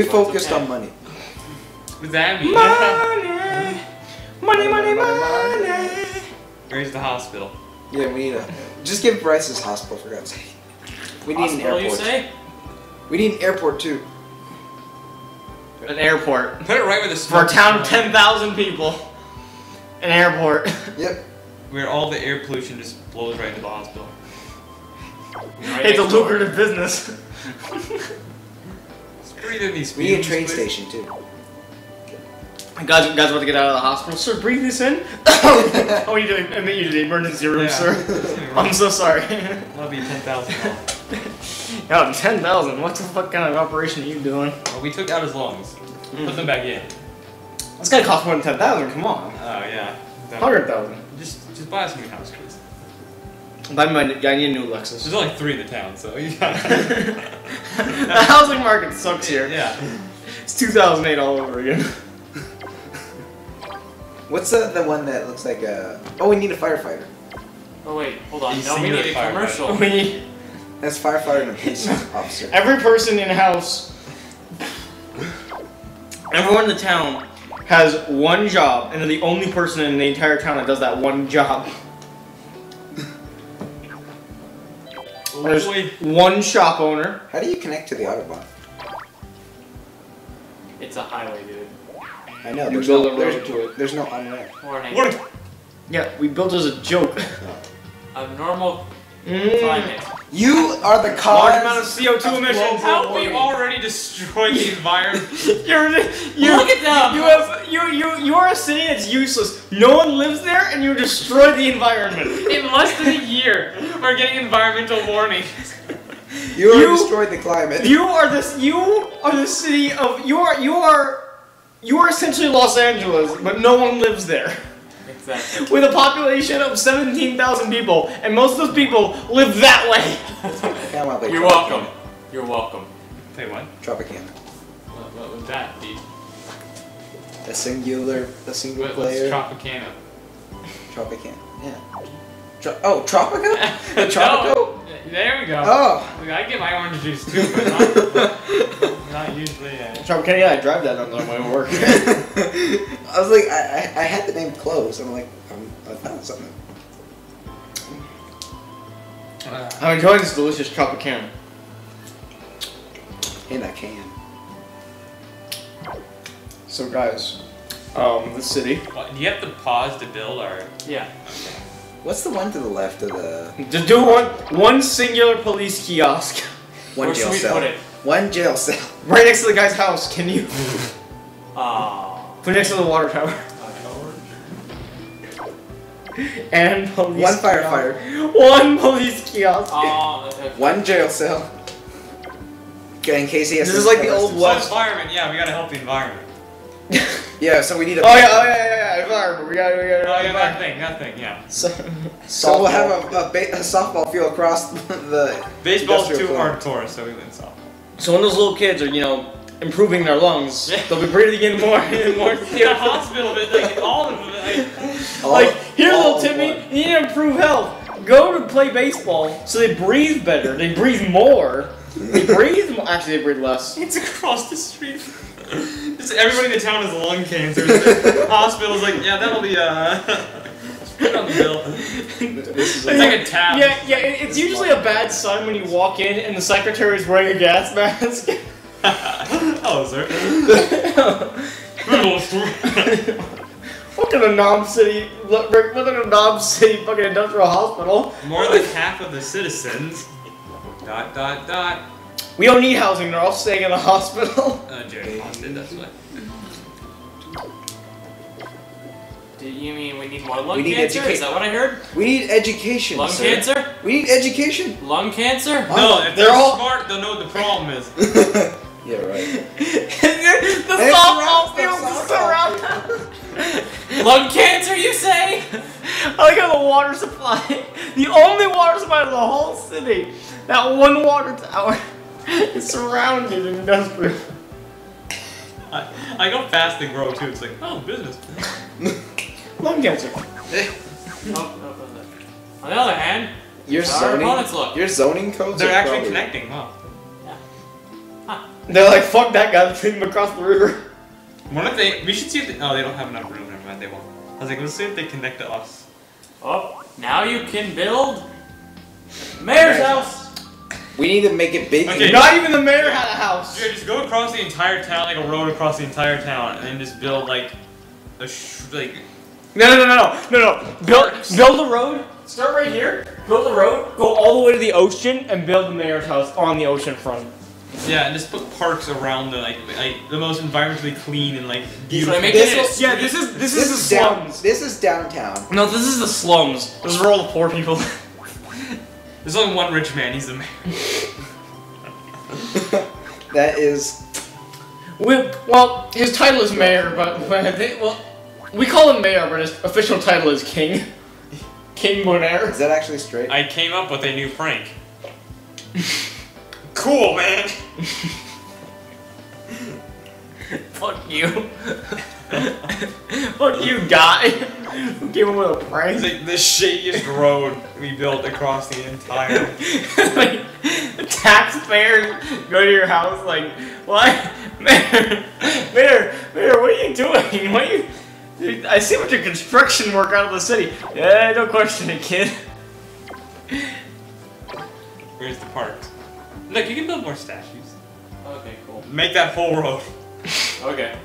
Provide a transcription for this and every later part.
We focused okay. on money. What does that mean? Money, money, money, money. Where's the hospital? Yeah, we need a. Just give Bryce his hospital for God's sake. We need an Hospital, you airport. say? We need an airport too. An airport. Put it right where the For a town of 10,000 people. An airport. Yep. Where all the air pollution just blows right into the hospital. Right It's a door. lucrative business. Just breathe in these We need a train please. station too. Guys, guys about to get out of the hospital. Sir, breathe this in. oh, you did admit you to the emergency room, Yeah. sir. I'm so sorry. That'll be ten thousand dollars. Yeah, 10,000. What the fuck kind of operation are you doing? Well, we took out his lungs. Put them back in. It's gonna cost more than 10,000, come on. Oh yeah. 100,000. Just just buy us a new house, please. Buy me my, I need a new Lexus. There's only three in the town, so you got the housing market sucks here. Yeah. It's 2008 all over again. What's the the one that looks like a? Oh, we need a firefighter. Oh wait, hold on. He's No, we need a commercial. We, need. That's firefighter and a police officer. every person in the house, everyone in the town has one job, and they're the only person in the entire town that does that one job. There's Wait. one shop owner. How do you connect to the autobahn? It's a highway, dude. I know. You There's build no, a road there's, to it. There's no on. Warning. Warning. Yeah, we built as a joke. Abnormal Mm. climate. You are the cause. Large amount of CO2 of emissions. global How we already destroyed the environment? You're, you Look at them. You have you you you are a city that's useless. No one lives there, and you destroy the environment. In less than a year, we're getting environmental warning. You You- destroyed the climate. You are this. You are the city of. You are. You are. You are essentially Los Angeles, but no one lives there. Exactly. With a population of 17,000 people, and most of those people live that way. Yeah, I wanna play You're welcome. You're welcome. Say what? Tropicana. What, what would that be? A singular, a single What, what's player. Tropicana? Tropicana. Yeah. Tro- oh, Tropica? The Tropico? No, there we go. Oh. Look, I get my orange juice too, but not, not usually. Uh, Tropicana, yeah, I drive that on my way to work. I was like, I, I, I had the name close. I'm like, um, I found something. uh, I'm enjoying this delicious Tropicana. In a can. So, guys, um, the city. what, do you have to pause to build or? Yeah. What's the one to the left of the Just do one one singular police kiosk one Where jail should we cell? put it? One jail cell. right next to the guy's house. Can you Put it next to the water tower? And police. One kiosk. firefighter. One police kiosk. Oh, okay. One jail cell. Okay, in case he has This is like the old himself. West. environment, yeah, we gotta help the environment. Yeah, so we need a. Oh yeah, oh yeah, yeah, yeah. Environment. We got, we got. Oh, yeah, that thing, that thing, yeah. So, So we'll have a, a, ba- a softball field across the. Baseball's industrial too plant. hardcore, so we went soft. So when those little kids are, you know, improving their lungs, they'll be breathing in more, and more The CO2. hospital, but like all of it. Like, All- Like, here, all little Timmy, one. you need to improve health. Go to play baseball so they breathe better. They breathe more. They breathe more. Actually, they breathe less. it's across the street. Just everybody in the town has lung cancer. The hospital's like, yeah, that'll be uh. Put it on the bill. It's like a tab. Yeah, yeah. It, it's usually a bad sign when you walk in and the secretary is wearing a gas mask. Hello, sir. What kind of knob city? Look, Rick, what kind of knob city fucking industrial hospital? More than half of the citizens. Dot dot dot. We don't need housing. They're all staying in the hospital. Uh, Jerry Fonda, that's what. Do you mean we need more lung We need cancer? Is that what I heard? We need education. Lung sir. cancer? We need education. Lung cancer? No, if they're they're, all- smart, they'll know what the problem is. yeah, right. the They softball field the is surrounded. Lung cancer, you say? I like how the water supply, the only water supply in the whole city, that one water tower, is surrounded in industrial. I, I go fast and grow too. It's like, oh, business. Lung cancer. No, oh, no, no, no. On the other hand, Your How zoning. look. Your zoning codes. They're are actually probably- connecting. Wow. Huh, They're like, fuck that guy, let's take him across the river. What if they? We should see if they. Oh, they don't have enough room. Never mind. They won't. I was like, let's see if they connect to us. Oh, now you can build mayor's house. We need to make it big. Okay. Not even the mayor had a house. Dude, just go across the entire town, like a road across the entire town, and then just build like a sh- like. No, no, no, no, no, no. Build, build a road. Start right here. Build a road. Go all the way to the ocean and build the mayor's house on the ocean front. Yeah, and just put parks around the like like the most environmentally clean and like beautiful. I make This it a will- Yeah, this is this, This is is the down. slums. This is downtown. No, this is the slums. This is where all the poor people. There's only one rich man. He's the mayor. That is. we, well, his title is mayor, but but they, well, we call him mayor, but his official title is king. King Bonaire. Is that actually straight? I came up with a new prank. Cool, man. Fuck you. Fuck you, guy. Who came up with a It's prank? like the shadiest road we built across the entire. like, the taxpayers go to your house like, what? Mayor, Mayor, Mayor, what are you doing? What are you... I see what your construction work out of the city. Yeah, don't question it, kid. Where's the parks? Look, you can build more statues. Okay, cool. Make that whole road. okay.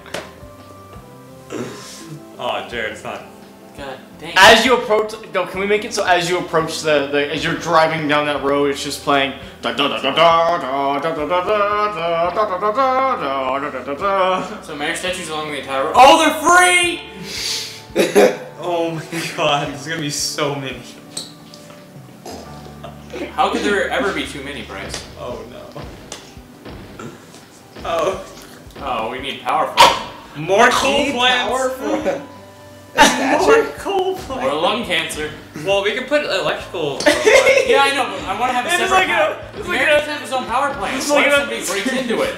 oh, Jared, it's not. God dang. As you approach, no, can we make it so as you approach the, the as you're driving down that road, it's just playing. So marriage statues along the entire road. Oh, they're free! oh my god, there's gonna be so many. How could there ever be too many, Bryce? Oh no. Oh. Oh, we need powerful. More coal power plants. for a More statue. coal Or lung cancer. Well, we could put electrical. Yeah, I know, but I want to have a It's separate like a- power. it's The like mayor a- doesn't have his own power plant. it's What like if a- somebody breaks into it?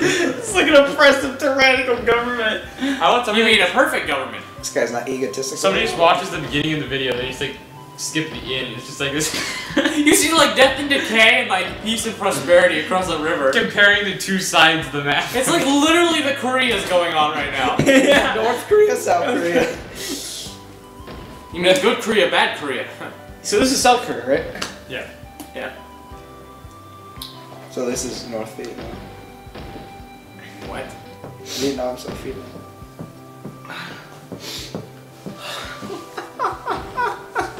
It's like an oppressive, tyrannical government. I want You somebody. mean a perfect government? This guy's not egotistical. Somebody just watches the beginning of the video, and he's like skip the end. It's just like this You see, like, death and decay and, like, peace and prosperity across the river. comparing the two sides of the map. It's like literally the Korea's going on right now. yeah. North Korea, South Korea. You mean good Korea, bad Korea? So this is South Korea, right? yeah. yeah. So this is North Vietnam. What? Vietnam, South Vietnam.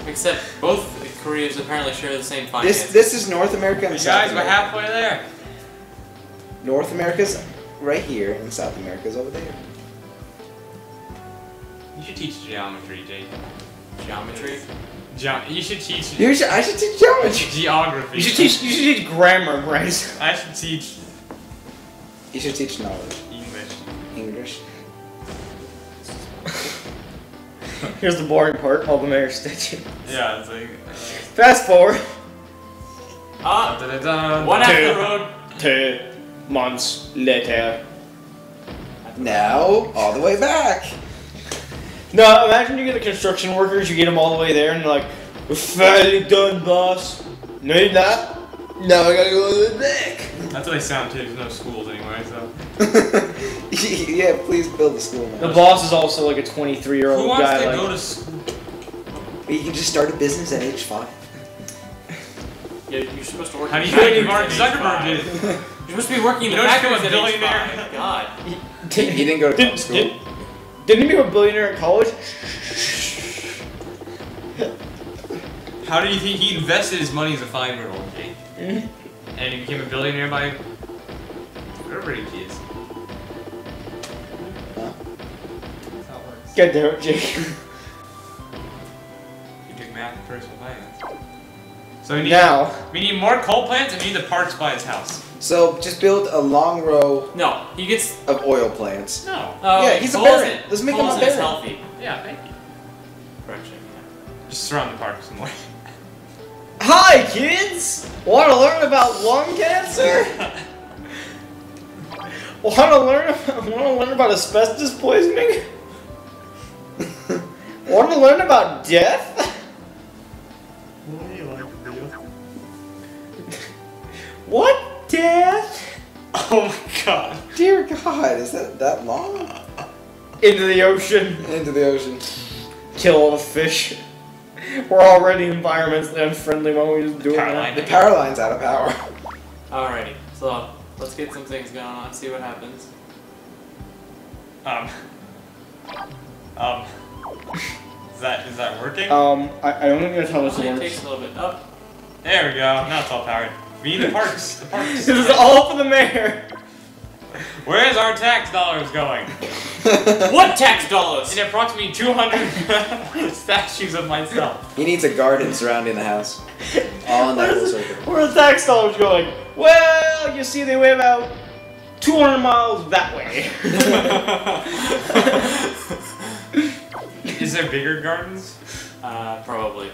Except both Koreas apparently share the same finance. This this is North America and You South guys, we're halfway there. North America's right here, and South America's over there. You should teach geometry, Jake. Geometry. Ge- you should teach You should, I should teach geometry. geography. You should teach. You should teach grammar, Bryce. I should teach You should teach knowledge. English. English. Here's the boring part. All the mayor statue. Yeah, it's like. Fast forward. Ah, Uh, one half Two. the road. Two months later. Now, all the way back. No, imagine you get the construction workers. You get them all the way there, and they're like, "We're finally done, boss." No, you're not. Now I gotta go to the back. That's how they sound too. There's no schools anyway, so. yeah, please build a school The boss is also like a 23 year old guy. Who old wants guy. to like, go to school? You can just start a business at age five. Yeah, you're supposed to work. How do in you the think factories Mark at Zuckerberg did? You're supposed to be working in You the don't factories a at age billionaire. five. God. He didn't go to Did, public school. did, didn't he become a billionaire at college? How do you think he invested his money as a five year old, Jake? Mhm. And he became a billionaire by whatever age he is. It works. Get there, Jake. You took math and personal finance. So we need Now, we need more coal plants and we need the parks by his house. So just build a long row No, he gets. of oil plants. No. Oh, Yeah, he's a baron. Let's make him a baron. healthy. Yeah, thank you. Correction. yeah. Just surround the park some more. hi kids. Want to learn about lung cancer? Want to learn? Want to learn about asbestos poisoning? Want to learn about death? What do you like to do? What? death Oh my god. Dear God, is that that long? into the ocean. Into the ocean. Kill all the fish. We're already environmentally unfriendly. Don't we just do it. The power line's out of power. Alrighty, so let's get some things going on, see what happens. Um. Um. Is that is that working? Um, I, I don't think that's how this It works. takes a little bit. Oh, There we go. Now it's all powered. We need the parks. The parks. This is all for the mayor. Where's our tax dollars going? what tax dollars? In approximately 200 statues of myself. He needs a garden surrounding the house. All in that little circle. Where are the tax dollars going? Well, you see, they weigh about 200 miles that way. Is there bigger gardens? Uh, probably.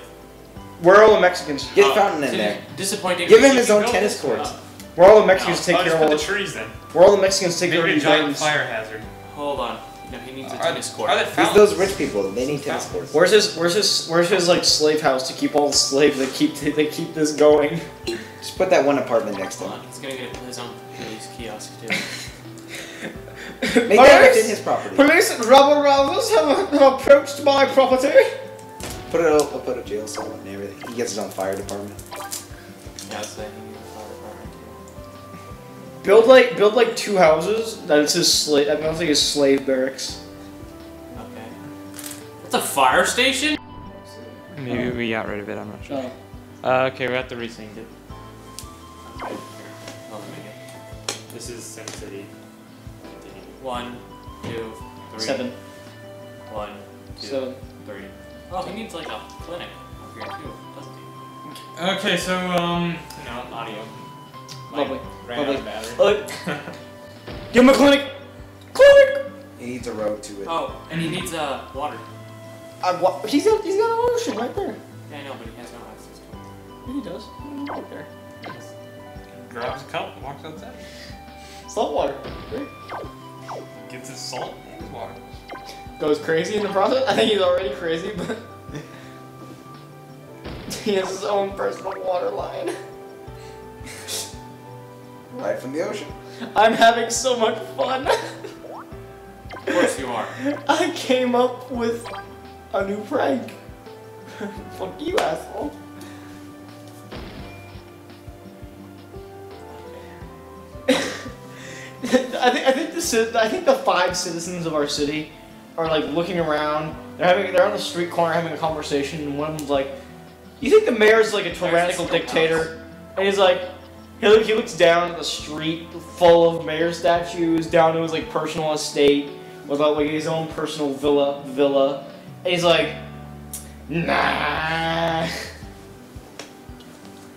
Where are all the Mexicans? Get Oh, Fountain in dis- there. Disappointing. Give him his own tennis this one courts. up. Where all the Mexicans No, take I'll care just of all the the trees then. Where all the Mexicans take Make care it of a these giant gardens. fire hazard. Hold on. No, he needs a Are, tennis court. are there These fountains? those rich people, they need tennis courts. Where's his Where's his Where's his like slave house to keep all the slaves that keep they keep this going? Just put that one apartment next to Hold him. on, he's gonna get his own police kiosk too. Make that within his property. Police rubber rousers have, have approached my property. Put it. I'll put a jail cell and everything. He gets his own fire department. yeah, so he needs a fire department. Build like build like two houses. That's his slave. That sounds like his slave barracks. Okay. What's a fire station? Maybe we got rid of it, I'm not Oh. Uh, okay, we have to resync it. Okay. I'll make it. This is Sim City. Continue. One, two, three. Seven. One, two, Seven. three. Oh, he needs like a clinic up here too, doesn't he? Okay, so, um, no, audio. Like, Lovely. Ran Lovely. out of battery. Give him a clinic. Clinic. He needs a road to it. Oh, and he needs uh water. I, wa- he's got he's got an ocean right there. Yeah, I know, but he has no access to it. He does. Right there. Grabs a cup, walks outside. Salt water. Great. Gets his salt and his water. Goes crazy in the process. I think he's already crazy, but he has his own personal water line. Right from the ocean. I'm having so much fun. Of course you are. I came up with a new prank. Fuck you, asshole. I think I think the I think the five citizens of our city are like looking around. They're having they're on the street corner having a conversation, and one of them's like, "You think the mayor's like a tyrannical still dictator?" And he's like, he, look, he looks down at the street full of mayor statues, down to his like personal estate with uh, like his own personal villa villa, and he's like, "Nah."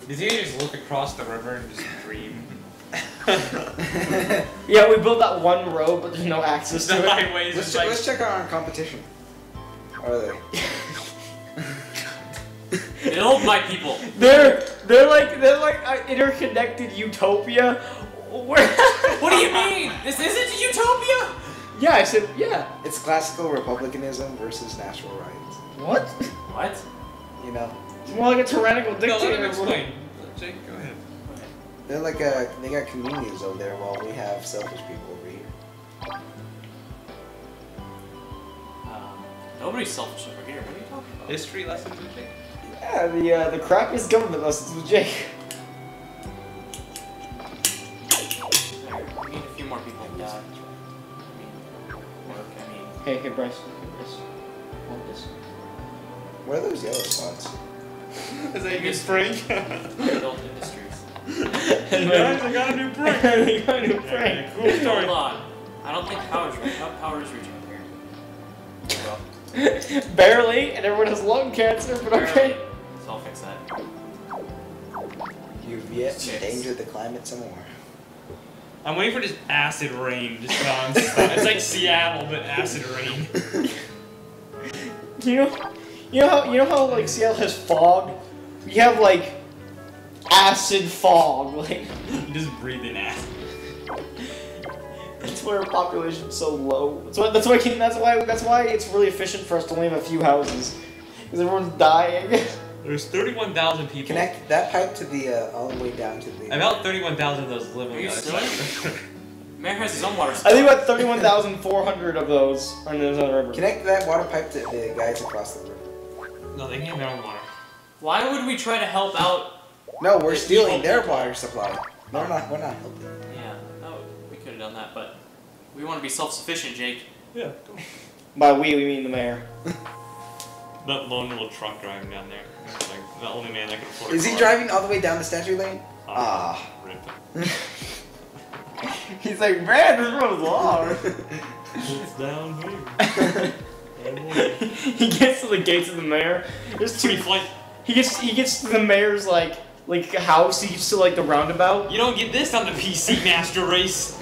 Does he just look across the river and just dream? Yeah, we built that one road, but there's no access the to it. highways Let's, is check, like. let's check out our competition. Are they? Build my people. They're they're like they're like an interconnected utopia. Where? What do you mean? This isn't a utopia? Yeah, I said yeah. It's classical republicanism versus natural rights. What? What? You know, It's more like a tyrannical No, let dictator. him explain. Jake, go ahead. They're like a they got communities over there while we have selfish people over here. Um, nobody's selfish over here. What are you talking about? History lessons with Jake? Yeah, the uh, the crappiest government lessons with Jake. There, we need a few more people like that. I mean, work, I mean, Hey, hey, Bryce. Hey, Bryce. Hold this. What are those yellow spots? Is that Biggest- Frank? built industries. And Guys, I got a new prank. they got a new prank. Cool story. Hold on. I don't think power's re- how power is reaching up here. Well, Barely, and everyone has lung cancer, but okay. so I'll fix that. You've yet Yes. endangered the climate some more. I'm waiting for just acid rain, just nonstop. it's like Seattle, but acid rain. You know, you know how you know how like Seattle has fog. We have like acid fog. Like just breathing acid. that's why our population's so low. That's why. That's why. That's why. That's why it's really efficient for us to only have a few houses, because everyone's dying. There's 31,000 people. Connect that pipe to the uh, all the way down to the. About 31,000 of those live on Are the you other still side. Mayor has his own water I supply. think about 31,400 of those are in the river. Connect that water pipe to the guys across the river. no, they have their own water. Why would we try to help out? No, we're stealing their water supply. No, we're not. We're not helping. Yeah, no, we could have done that, but we want to be self-sufficient, Jake. Yeah. By we, we mean the mayor. That lone little truck driving down there. Like the only man that can afford Is he car. driving all the way down the statue lane? Ah. Rip. He's like, man, this road's long. It's down here. he gets to the gates of the mayor. There's two. Pretty flight. He gets he gets to the mayor's like like house. He gets to like the roundabout. You don't get this on the PC Master Race.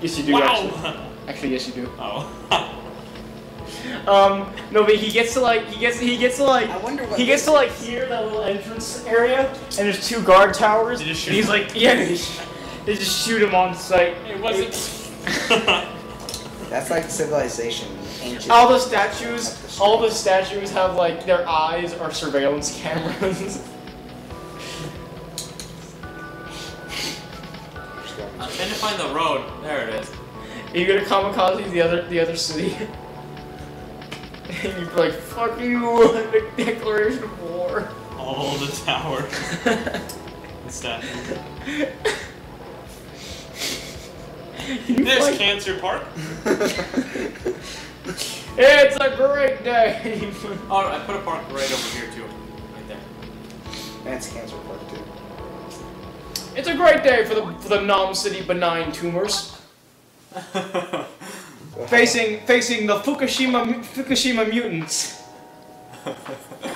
Yes, you do. Actually. Wow. actually, yes, you do. Oh. Um, no, but he gets to like he gets he gets to like I wonder what. he gets to like here that little entrance area, and there's two guard towers. They just and shoot he's like, yeah, they, sh- they just shoot him on sight. it wasn't. That's like civilization. Ancient. All the statues, all the statues have like their eyes are surveillance cameras. Find the road. There it is. You're gonna kamikaze the other the other city. and you're like, fuck you, the declaration of war. All the towers. The statues. You There's like- Cancer Park. It's a great day. Oh, I put a park right over here too. Right there. That's cancer Park too. It's a great day for the for the Nam City benign tumors. Facing facing the Fukushima Fukushima mutants.